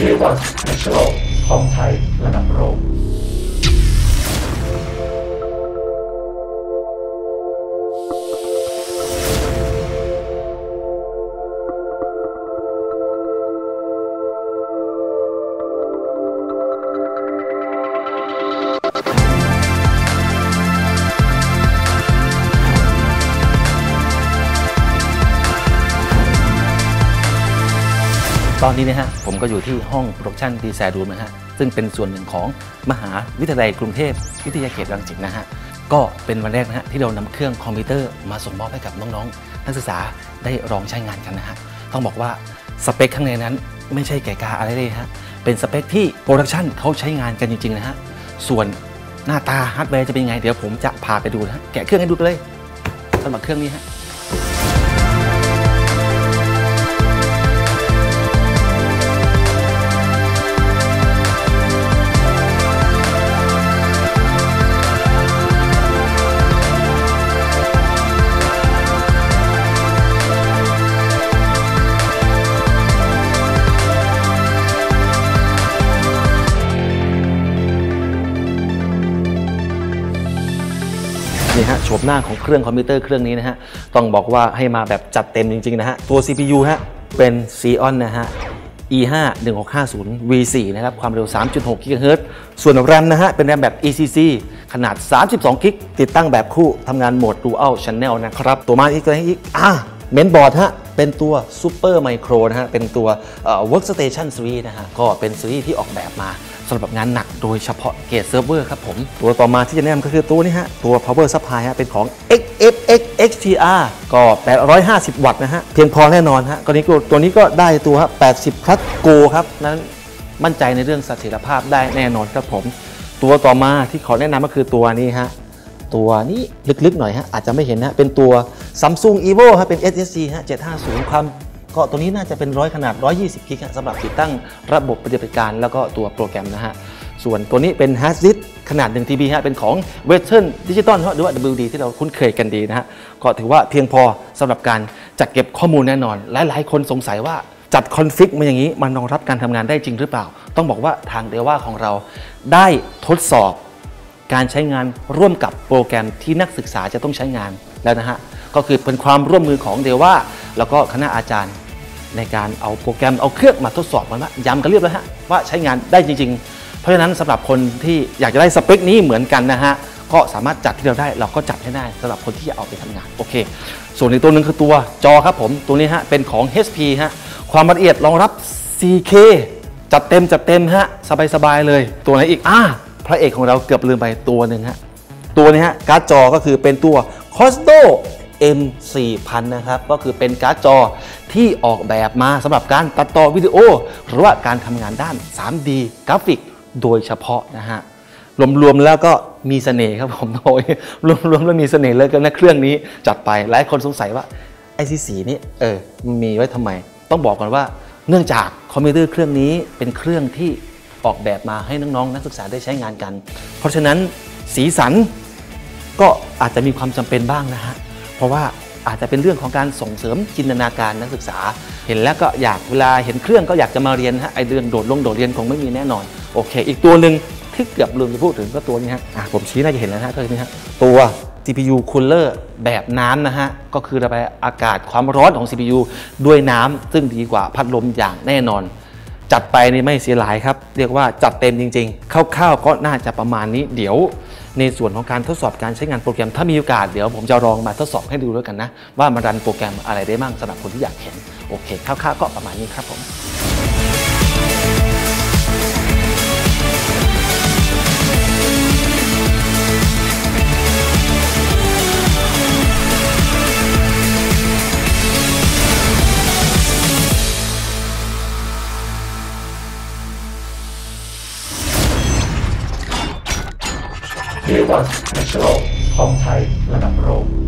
เอวันแนชั่นแนลของไทยระดับโลก ตอนนี้นะฮะผมก็อยู่ที่ห้อง production design room นะฮะซึ่งเป็นส่วนหนึ่งของมหาวิทยาลัยกรุงเทพวิทยาเขตรังสิตนะฮะก็เป็นวันแรกนะฮะที่เรานำเครื่องคอมพิวเตอร์มาส่งมอบให้กับน้องๆ นักศึกษาได้ลองใช้งานกันนะฮะต้องบอกว่าสเปคข้างในนั้นไม่ใช่ไก่กาอะไรเลยฮะเป็นสเปคที่ production เขาใช้งานกันจริงๆนะฮะส่วนหน้าตาฮาร์ดแวร์จะเป็นยังไง เดี๋ยวผมจะพาไปดูนะฮะแกะเครื่องให้ดูเลยสำหรับเครื่องนี้ฮะ นี่ฮะโฉมหน้าของเครื่องคอมพิวเตอร์เครื่องนี้นะฮะต้องบอกว่าให้มาแบบจัดเต็มจริงๆนะฮะตัว CPU ฮะเป็น Xeon นะฮะ E5 1650 V4 นะครับ ความเร็ว 3.6 GHz ส่วน RAM นะฮะ เป็น RAM แบบ ECC ขนาด 32 กิก ติดตั้งแบบคู่ทำงานโหมด Dual Channel นะครับ ตัวมาอีกตัวอีก อะเมนบอร์ดฮะ เป็นตัว Super Micro นะฮะ เป็นตัว Workstation Series นะฮะ ก็เป็นซีรีส์ที่ออกแบบมา สำหรับงานหนักโดยเฉพาะเกตเซิร์ฟเวอร์ครับผม ตัวต่อมาที่จะแนะนำก็คือตัวนี้ฮะ ตัว power supply ฮะ เป็นของ XFX XTR ก็ 850 วัตต์นะฮะ เพียงพอแน่นอนฮะก็นี้ก็ตัวนี้ก็ได้ตัวฮะ80 plus go ครับ นั้นมั่นใจในเรื่องเสถียรภาพได้แน่นอนครับผม ตัวต่อมาที่ขอแนะนำก็คือตัวนี้ฮะตัวนี้ลึกๆหน่อยฮะอาจจะไม่เห็นนะเป็นตัว Samsung Evo ฮะเป็น SSC ฮะ750 ความ ก็ตัวนี้น่าจะเป็นร้อยขนาด 120กิกะสำหรับติดตั้งระบบปฏิบัติการแล้วก็ตัวโปรแกรมนะฮะ ส่วนตัวนี้เป็น hard disk ขนาด1 TB ฮะเป็นของ Western Digital หรือว่า WD ที่เราคุ้นเคยกันดีนะฮะ ก็ถือว่าเพียงพอสำหรับการจัดเก็บข้อมูลแน่นอน หลายๆคนสงสัยว่าจัด config มาอย่างนี้มันรองรับการทำงานได้จริงหรือเปล่า ต้องบอกว่าทางเดว่าของเราได้ทดสอบ การใช้งานร่วมกับโปรแกรมที่นักศึกษาจะต้องใช้งานแล้วนะฮะ ก็คือเป็นความร่วมมือของเดว่าแล้วก็คณะอาจารย์ ในการเอาโปรแกรมเอาเครื่องมาทดสอบมันว่าย้ำกันเรียบแล้วฮะว่าใช้งานได้จริง ๆ เพราะฉะนั้นสำหรับคนที่อยากจะได้สเปคนี้เหมือนกันนะฮะก็สามารถจัดที่เราได้เราก็จัดให้ได้สำหรับคนที่จะเอาไปทำงานโอเค ส่วนอีกตัวหนึ่งคือตัวจอครับผมตัวนี้ฮะเป็นของ HP ฮะความละเอียดรองรับ 4K จัดเต็มจัดเต็มฮะสบายๆเลย ตัวไหนอีกอ่าพระเอกของเราเกือบลืมไปตัวหนึ่งฮะตัวนี้ฮะการ์ดจอก็คือเป็นตัว M4000 นะครับ ก็คือเป็นการ์ดจอที่ออกแบบมาสำหรับการตัดต่อวิดีโอ หรือว่าการทำงานด้าน 3D กราฟิกโดยเฉพาะนะฮะรวมๆแล้วก็มีเสน่ห์ครับผมโอ้ยรวมๆแล้วมีเสน่ห์เลยกันนะเครื่องนี้จัดไปหลายคนสงสัยว่าไอซีสีนี่เออมีไว้ทำไม ต้องบอกก่อนว่าเนื่องจากคอมพิวเตอร์เครื่องนี้เป็นเครื่องที่ออกแบบมาให้น้องๆ นักศึกษาได้ใช้งานกัน เพราะฉะนั้นสีสันก็อาจจะมีความจำเป็นบ้างนะฮะ เพราะว่าอาจจะเป็นเรื่องของการส่งเสริมจินตนาการนักศึกษา เห็นแล้วก็อยากเวลาเห็นเครื่องก็อยากจะมาเรียนฮะไอเรื่องโดดลงโดดเรียนคงไม่มีแน่นอนโอเค อีกตัวหนึ่งที่เกือบลืมจะพูดถึงก็ตัวนี้ฮะผมชี้น่าจะเห็นแล้วนะฮะก็คือนี่ฮะตัว CPU cooler แบบน้ำนะฮะ ก็คือระบายอากาศความร้อนของ CPU ด้วยน้ำซึ่งดีกว่าพัดลมอย่างแน่นอน จัดไปนี่ไม่เสียหลายครับ เรียกว่าจัดเต็มจริงๆคร่าวๆก็น่าจะประมาณนี้เดี๋ยว ในส่วนของการทดสอบการใช้งานโปรแกรม ถ้ามีโอกาสเดี๋ยวผมจะลองมาทดสอบให้ดูด้วยกันนะ ว่ามันรันโปรแกรมอะไรได้บ้างสำหรับคนที่อยากเห็น โอเคคร่าวๆก็ประมาณนี้ครับผม เอวันแนชั่นแนลคองไทยระดับโลก